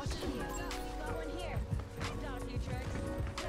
What's here? Going here. Dodgy tricks.